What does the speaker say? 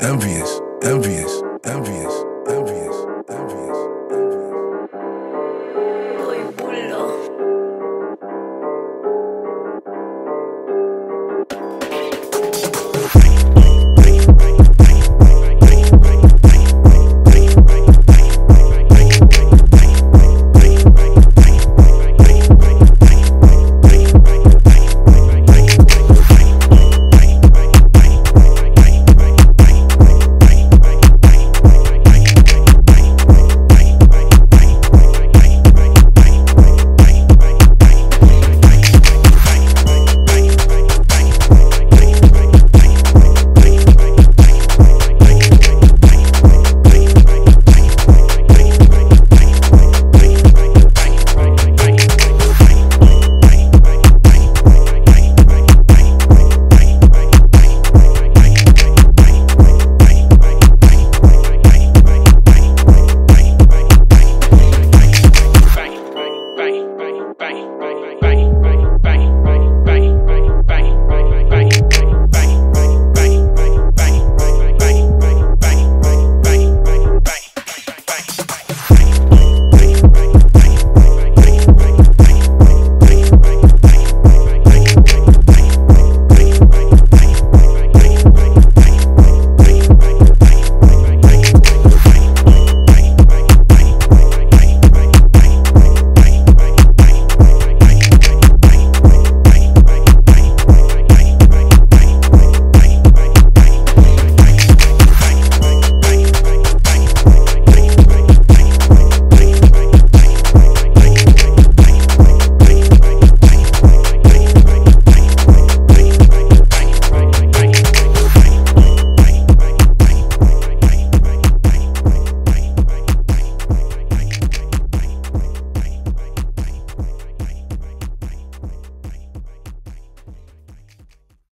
Envious, envious, envious.